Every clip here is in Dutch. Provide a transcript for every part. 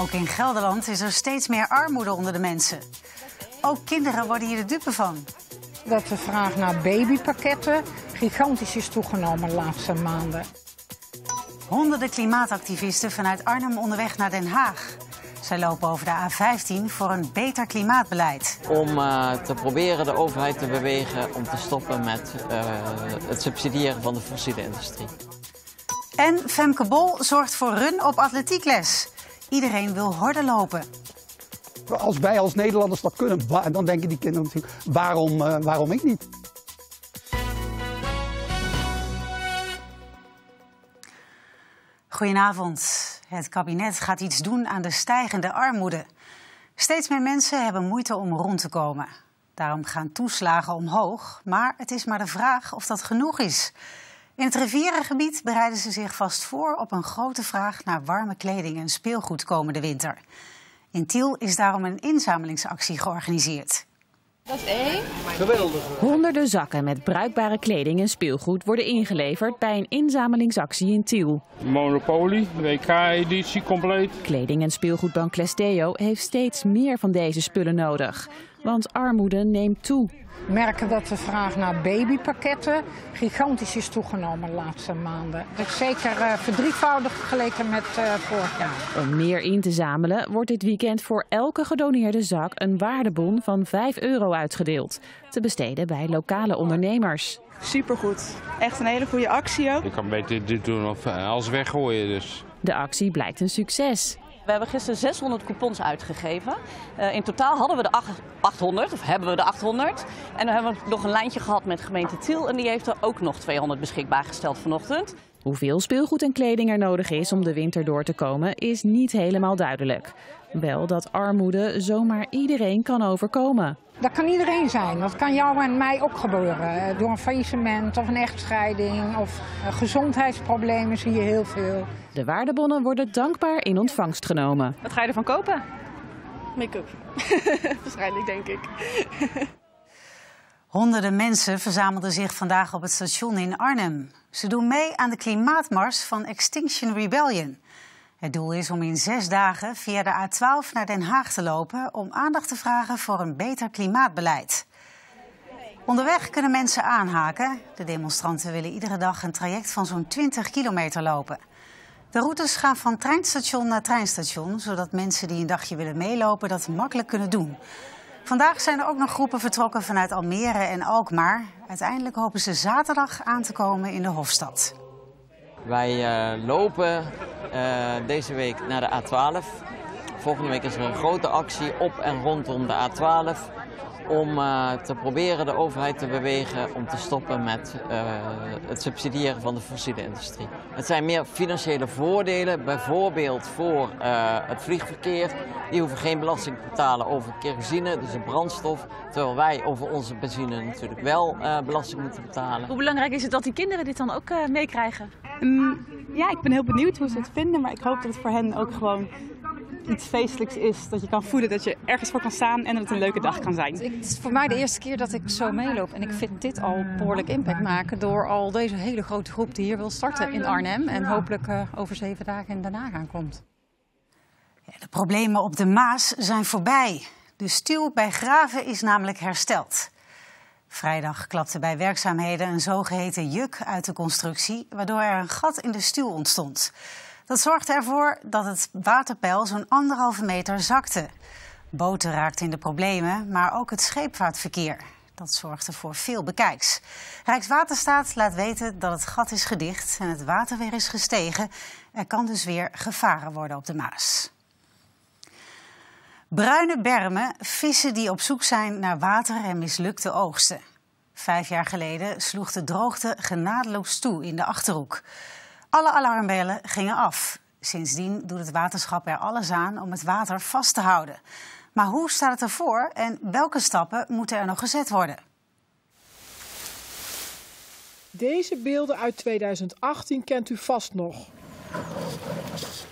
Ook in Gelderland is er steeds meer armoede onder de mensen. Ook kinderen worden hier de dupe van. Dat de vraag naar babypakketten gigantisch is toegenomen de laatste maanden. Honderden klimaatactivisten vanuit Arnhem onderweg naar Den Haag. Zij lopen over de A15 voor een beter klimaatbeleid. Om uh, te proberen de overheid te bewegen om te stoppen met uh, het subsidiëren van de fossiele industrie. En Femke Bol zorgt voor run op atletiekles. Iedereen wil horden lopen. Als wij als Nederlanders dat kunnen, dan denken die kinderen natuurlijk, waarom, uh, waarom ik niet? Goedenavond. Het kabinet gaat iets doen aan de stijgende armoede. Steeds meer mensen hebben moeite om rond te komen. Daarom gaan toeslagen omhoog, maar het is maar de vraag of dat genoeg is. In het rivierengebied bereiden ze zich vast voor op een grote vraag naar warme kleding en speelgoed komende winter. In Tiel is daarom een inzamelingsactie georganiseerd. Dat is één. Geweldig. Honderden zakken met bruikbare kleding en speelgoed worden ingeleverd bij een inzamelingsactie in Tiel. Monopoly, WK-editie compleet. Kleding- en speelgoedbank Clesteo heeft steeds meer van deze spullen nodig. Want armoede neemt toe. We merken dat de vraag naar babypakketten gigantisch is toegenomen de laatste maanden. Dat is zeker uh, verdrievoudig vergeleken met uh, vorig jaar. Om meer in te zamelen wordt dit weekend voor elke gedoneerde zak een waardebon van 5 euro uitgedeeld. Te besteden bij lokale ondernemers. Supergoed. Echt een hele goede actie ook. Je kan beter dit doen of als weggooien dus. De actie blijkt een succes. We hebben gisteren 600 coupons uitgegeven. Uh, in totaal hadden we de 800, of hebben we de 800. En dan hebben we nog een lijntje gehad met gemeente Tiel. En die heeft er ook nog 200 beschikbaar gesteld vanochtend. Hoeveel speelgoed en kleding er nodig is om de winter door te komen, is niet helemaal duidelijk. Wel dat armoede zomaar iedereen kan overkomen. Dat kan iedereen zijn. Dat kan jou en mij ook gebeuren. Door een faillissement of een echtscheiding of gezondheidsproblemen zie je heel veel. De waardebonnen worden dankbaar in ontvangst genomen. Wat ga je ervan kopen? Make-up. Waarschijnlijk, denk ik. Honderden mensen verzamelden zich vandaag op het station in Arnhem. Ze doen mee aan de klimaatmars van Extinction Rebellion. Het doel is om in zes dagen via de A12 naar Den Haag te lopen om aandacht te vragen voor een beter klimaatbeleid. Onderweg kunnen mensen aanhaken. De demonstranten willen iedere dag een traject van zo'n 20 kilometer lopen. De routes gaan van treinstation naar treinstation, zodat mensen die een dagje willen meelopen dat makkelijk kunnen doen. Vandaag zijn er ook nog groepen vertrokken vanuit Almere en Alkmaar. Uiteindelijk hopen ze zaterdag aan te komen in de Hofstad. Wij uh, lopen uh, deze week naar de A12. Volgende week is er een grote actie op en rondom de A12 om uh, te proberen de overheid te bewegen om te stoppen met uh, het subsidiëren van de fossiele industrie. Het zijn meer financiële voordelen, bijvoorbeeld voor uh, het vliegverkeer. Die hoeven geen belasting te betalen over kerosine, dus een brandstof. Terwijl wij over onze benzine natuurlijk wel belasting moeten betalen. Hoe belangrijk is het dat die kinderen dit dan ook meekrijgen? Um, ja, ik ben heel benieuwd hoe ze het vinden, maar ik hoop dat het voor hen ook gewoon iets feestelijks is. Dat je kan voelen dat je ergens voor kan staan en dat het een leuke dag kan zijn. Het is voor mij de eerste keer dat ik zo meeloop. En ik vind dit al behoorlijk impact maken door al deze hele grote groep die hier wil starten in Arnhem. En hopelijk uh, over zeven dagen in Den Haag aankomt. Ja, de problemen op de Maas zijn voorbij. De stuw bij Graven is namelijk hersteld. Vrijdag klapte bij werkzaamheden een zogeheten juk uit de constructie, waardoor er een gat in de stuw ontstond. Dat zorgde ervoor dat het waterpeil zo'n anderhalve meter zakte. Boten raakten in de problemen, maar ook het scheepvaartverkeer. Dat zorgde voor veel bekijks. Rijkswaterstaat laat weten dat het gat is gedicht en het water weer is gestegen. Er kan dus weer gevaren worden op de Maas. Bruine bermen, vissen die op zoek zijn naar water en mislukte oogsten. Vijf jaar geleden sloeg de droogte genadeloos toe in de Achterhoek. Alle alarmbellen gingen af. Sindsdien doet het waterschap er alles aan om het water vast te houden. Maar hoe staat het ervoor en welke stappen moeten er nog gezet worden? Deze beelden uit 2018 kent u vast nog.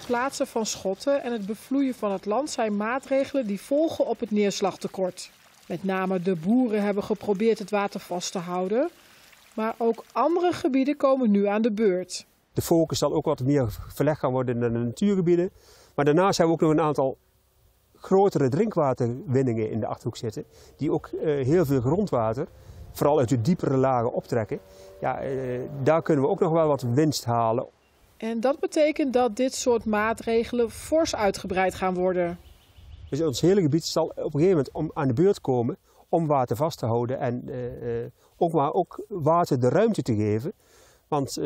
Plaatsen van schotten en het bevloeien van het land zijn maatregelen die volgen op het neerslagtekort. Met name de boeren hebben geprobeerd het water vast te houden, maar ook andere gebieden komen nu aan de beurt. De focus zal ook wat meer verlegd gaan worden naar de natuurgebieden. Maar daarnaast hebben we ook nog een aantal grotere drinkwaterwinningen in de Achterhoek zitten. Die ook uh, heel veel grondwater, vooral uit de diepere lagen, optrekken. Ja, uh, daar kunnen we ook nog wel wat winst halen. En dat betekent dat dit soort maatregelen fors uitgebreid gaan worden. Dus ons hele gebied zal op een gegeven moment om aan de beurt komen om water vast te houden en uh, ook, maar ook water de ruimte te geven. Want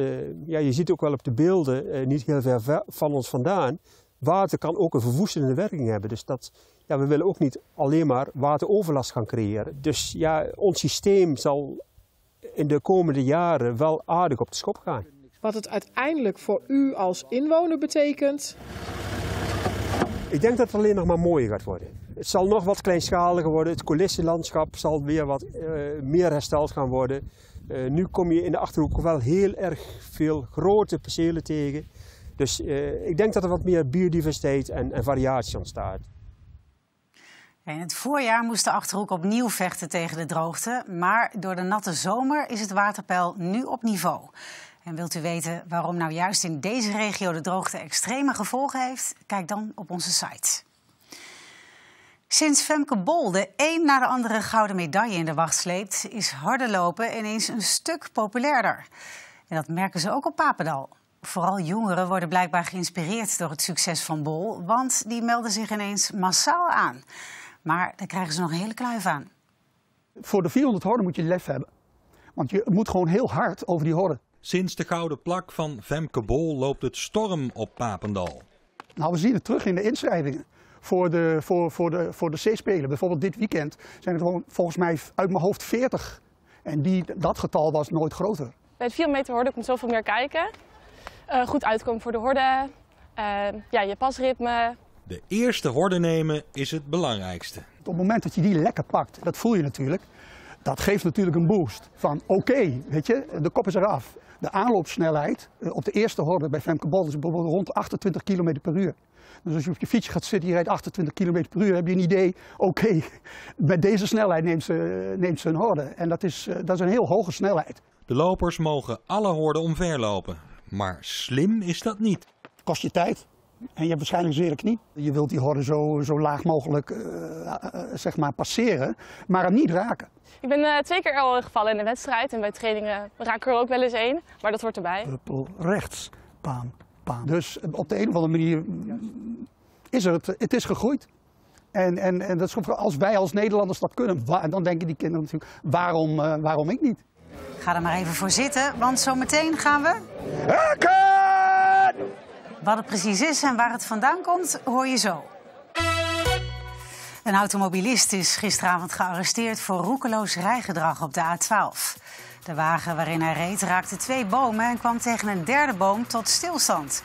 ja, je ziet ook wel op de beelden, niet heel ver van ons vandaan, water kan ook een verwoestende werking hebben. Dus dat, ja, we willen ook niet alleen maar wateroverlast gaan creëren. Dus ja, ons systeem zal in de komende jaren wel aardig op de schop gaan. Wat het uiteindelijk voor u als inwoner betekent? Ik denk dat het alleen nog maar mooier gaat worden. Het zal nog wat kleinschaliger worden. Het coulissenlandschap zal weer wat uh, meer hersteld gaan worden. Uh, nu kom je in de Achterhoek wel heel erg veel grote percelen tegen. Dus uh, ik denk dat er wat meer biodiversiteit en, en variatie ontstaat. In het voorjaar moest de Achterhoek opnieuw vechten tegen de droogte. Maar door de natte zomer is het waterpeil nu op niveau. En wilt u weten waarom nou juist in deze regio de droogte extreme gevolgen heeft? Kijk dan op onze site. Sinds Femke Bol de een na de andere gouden medaille in de wacht sleept, is harde lopen ineens een stuk populairder. En dat merken ze ook op Papendal. Vooral jongeren worden blijkbaar geïnspireerd door het succes van Bol, want die melden zich ineens massaal aan. Maar daar krijgen ze nog een hele kluif aan. Voor de 400 horden moet je lef hebben. Want je moet gewoon heel hard over die horden. Sinds de gouden plak van Femke Bol loopt het storm op Papendal. Nou, we zien het terug in de inschrijvingen voor de, voor, voor de, voor de C-spelen. Bijvoorbeeld dit weekend zijn er gewoon volgens mij uit mijn hoofd 40. En die, dat getal was nooit groter. Bij het 4 meter horde komt zoveel meer kijken. Uh, goed uitkomen voor de horde. Uh, ja, je pasritme. De eerste horde nemen is het belangrijkste. Op het moment dat je die lekker pakt, dat voel je natuurlijk. Dat geeft natuurlijk een boost. Van oké, okay, weet je, de kop is eraf. De aanloopsnelheid uh, op de eerste horde bij Femke Bol is bijvoorbeeld rond 28 km per uur. Dus als je op je fietsje gaat zitten, je rijdt 28 km per uur, heb je een idee, oké, okay, met deze snelheid neemt ze, neemt ze een horde. En dat is, dat is een heel hoge snelheid. De lopers mogen alle horden omverlopen. Maar slim is dat niet. Kost je tijd en je hebt waarschijnlijk een zere knie. Je wilt die horde zo, zo laag mogelijk uh, uh, zeg maar passeren, maar hem niet raken. Ik ben uh, twee keer al gevallen in de wedstrijd en bij trainingen raak ik er ook wel eens één, maar dat hoort erbij. Huppel, rechts, paan, paan. Dus op de een of andere manier is er het, het is gegroeid. En, en, en dat is, als wij als Nederlanders dat kunnen, dan denken die kinderen natuurlijk, waarom, waarom ik niet? Ga er maar even voor zitten, want zometeen gaan we... Hakken! Wat het precies is en waar het vandaan komt, hoor je zo. Een automobilist is gisteravond gearresteerd voor roekeloos rijgedrag op de A12. De wagen waarin hij reed raakte twee bomen en kwam tegen een derde boom tot stilstand.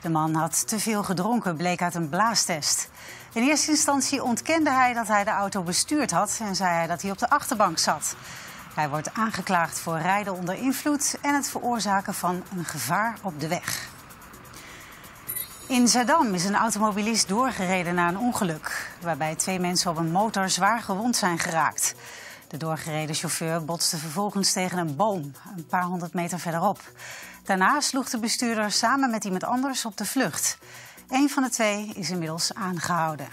De man had te veel gedronken, bleek uit een blaastest. In eerste instantie ontkende hij dat hij de auto bestuurd had en zei hij dat hij op de achterbank zat. Hij wordt aangeklaagd voor rijden onder invloed en het veroorzaken van een gevaar op de weg. In Zaandam is een automobilist doorgereden na een ongeluk, waarbij twee mensen op een motor zwaar gewond zijn geraakt. De doorgereden chauffeur botste vervolgens tegen een boom, een paar honderd meter verderop. Daarna sloeg de bestuurder samen met iemand anders op de vlucht. Een van de twee is inmiddels aangehouden.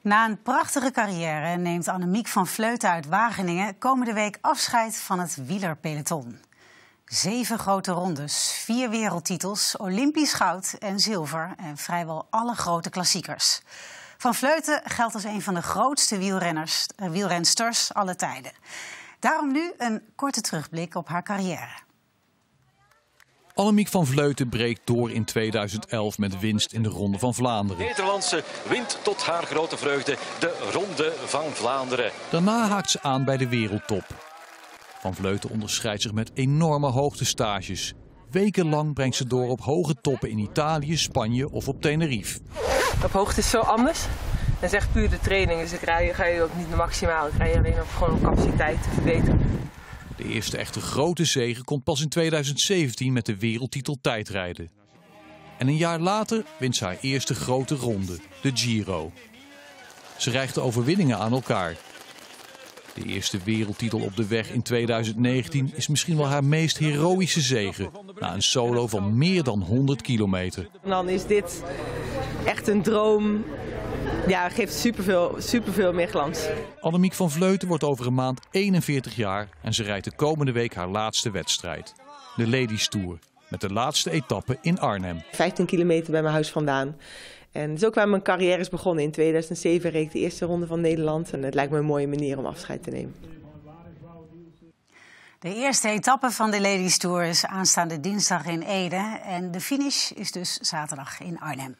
Na een prachtige carrière neemt Annemiek van Vleuten uit Wageningen komende week afscheid van het wielerpeloton. Zeven grote rondes, vier wereldtitels, Olympisch goud en zilver en vrijwel alle grote klassiekers. Van Vleuten geldt als een van de grootste wielrenners, wielrensters alle tijden. Daarom nu een korte terugblik op haar carrière. Annemiek van Vleuten breekt door in 2011 met winst in de Ronde van Vlaanderen. Nederlandse wint tot haar grote vreugde de Ronde van Vlaanderen. Daarna haakt ze aan bij de wereldtop. Van Vleuten onderscheidt zich met enorme hoogtestages. Wekenlang brengt ze door op hoge toppen in Italië, Spanje of op Tenerife. Op hoogte is zo anders. Dat is echt puur de training. Dus ik rij, ga je ook niet maximaal. Ik rij alleen op gewoon capaciteit te verbeteren. De eerste echte grote zege komt pas in 2017 met de wereldtitel tijdrijden. En een jaar later wint ze haar eerste grote ronde, de Giro. Ze rijgt de overwinningen aan elkaar. De eerste wereldtitel op de weg in 2019 is misschien wel haar meest heroïsche zege. Na een solo van meer dan 100 kilometer. En dan is dit echt een droom. Ja, geeft superveel, superveel meer glans. Annemiek van Vleuten wordt over een maand 41 jaar en ze rijdt de komende week haar laatste wedstrijd. De Ladies Tour, met de laatste etappe in Arnhem. 15 kilometer bij mijn huis vandaan. En ook waar mijn carrière is begonnen. In 2007 reed ik de eerste ronde van Nederland. En het lijkt me een mooie manier om afscheid te nemen. De eerste etappe van de Ladies Tour is aanstaande dinsdag in Ede. En de finish is dus zaterdag in Arnhem.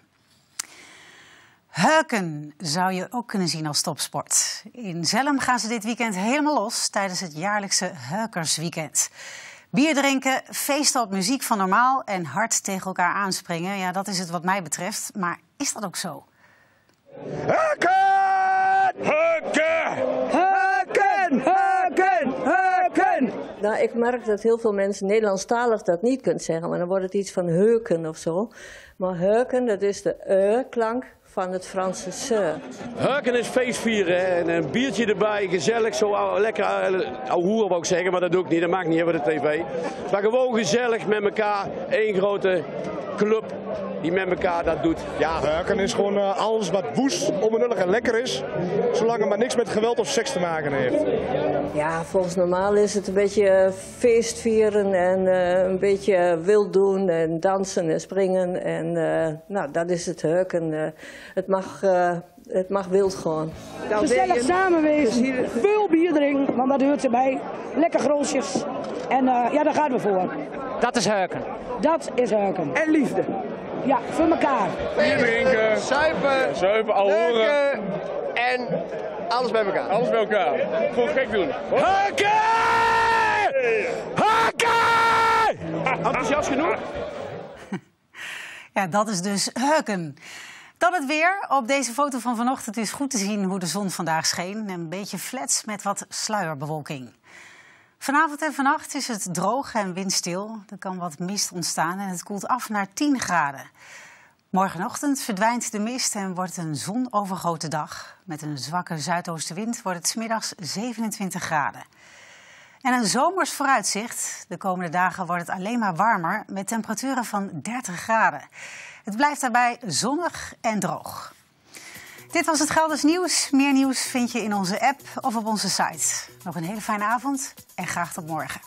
Heuken zou je ook kunnen zien als topsport. In Zelm gaan ze dit weekend helemaal los tijdens het jaarlijkse Heukersweekend. Bier drinken, feesten op muziek van normaal en hard tegen elkaar aanspringen. Ja, dat is het wat mij betreft. Maar is dat ook zo? Heuken! Heuken! Heuken! Heuken! Heuken! Nou, ik merk dat heel veel mensen Nederlandstalig dat niet kunnen zeggen, maar dan wordt het iets van heuken of zo. Maar heuken, dat is de e-klank van het Franse se. Heuken is feestvieren en een biertje erbij, gezellig, zo ou- lekker uh, hoer wou ik zeggen, maar dat doe ik niet, dat maakt niet voor de tv. Maar gewoon gezellig met elkaar, één grote club die met elkaar dat doet. Ja, Heuken is gewoon eh, alles wat woest, onbenullig en lekker is. Zolang het maar niks met geweld of seks te maken heeft. Ja, volgens normaal is het een beetje eh, feestvieren en eh, een beetje wild doen en dansen en springen. En eh, nou, dat is het heuken. Het, mag, eh, het mag wild gewoon. Gezellig samenwezen, veel bier drinken, want dat hoort erbij. Lekker grootjes. En eh, ja, daar gaan we voor. Dat is heuken. Dat is heuken. En liefde. Ja, voor elkaar. Bier drinken. Zuipen. Zuipen, al horen. En alles bij elkaar. Alles bij elkaar. Gewoon gek doen. Heuken! Heuken! Enthousiast genoeg? Ja, dat is dus heuken. Dan het weer. Op deze foto van vanochtend is goed te zien hoe de zon vandaag scheen. Een beetje flats met wat sluierbewolking. Vanavond en vannacht is het droog en windstil. Er kan wat mist ontstaan en het koelt af naar 10 graden. Morgenochtend verdwijnt de mist en wordt een zonovergoten dag. Met een zwakke zuidoostenwind wordt het 's middags 27 graden. En een zomers vooruitzicht. De komende dagen wordt het alleen maar warmer met temperaturen van 30 graden. Het blijft daarbij zonnig en droog. Dit was het Gelders Nieuws. Meer nieuws vind je in onze app of op onze site. Nog een hele fijne avond en graag tot morgen.